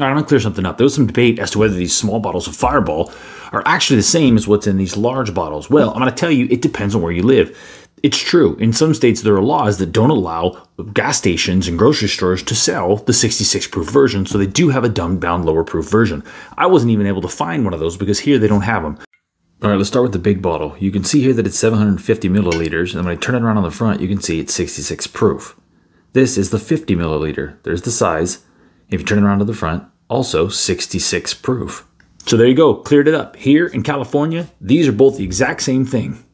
I'm gonna clear something up. There was some debate as to whether these small bottles of Fireball are actually the same as what's in these large bottles. Well, I'm gonna tell you, it depends on where you live. It's true. In some states, there are laws that don't allow gas stations and grocery stores to sell the 66 proof version, so they do have a dumbed down lower proof version. I wasn't even able to find one of those because here they don't have them. All right, let's start with the big bottle. You can see here that it's 750 milliliters, and when I turn it around on the front, you can see it's 66 proof. This is the 50 milliliter. There's the size. If you turn it around to the front, also 66 proof. So there you go, cleared it up. Here in California, these are both the exact same thing.